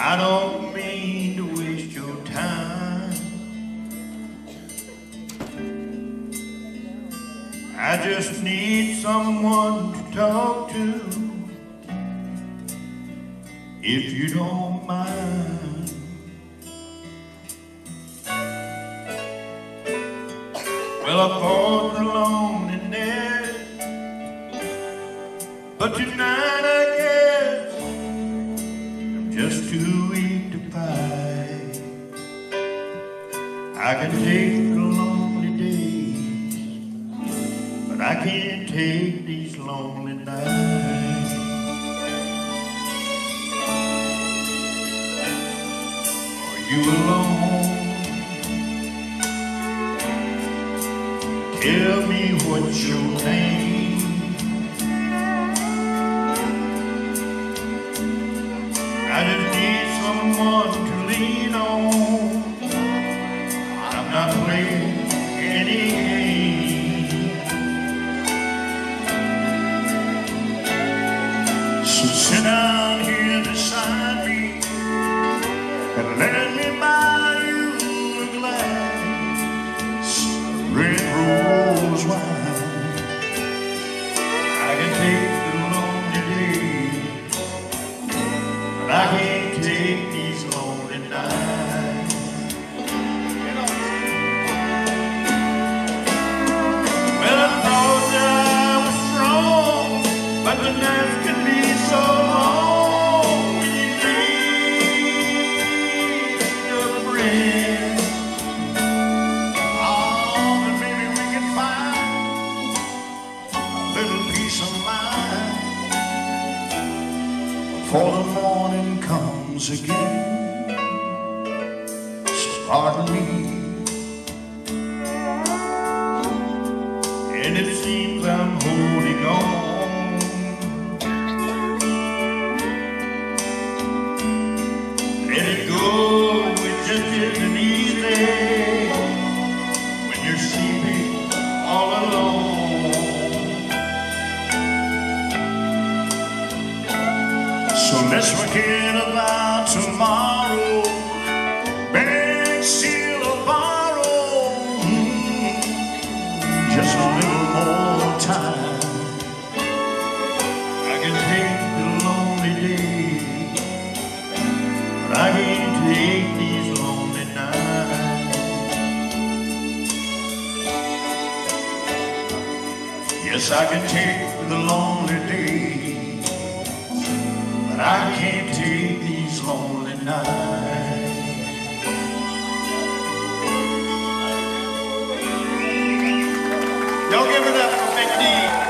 I don't mean to waste your time. I just need someone to talk to. If you don't mind. Well, I fought the loneliness, but tonight I just too weak to fight. I can take the lonely days, but I can't take these lonely nights. Are you alone? Tell me what's your someone to lean on. I'm not playing any game. So sit down but the nights can be so long when you need a friend. Oh, maybe we can find a little peace of mind before the morning comes again. So pardon me. And it seems it isn't easy when you're sleeping all alone. So let's forget about tomorrow. Beg, steal, or borrow. Mm, Just a little more time. I can take the lonely days, Yes, I can take the lonely days, but I can't take these lonely nights. Y'all give it up for Big D.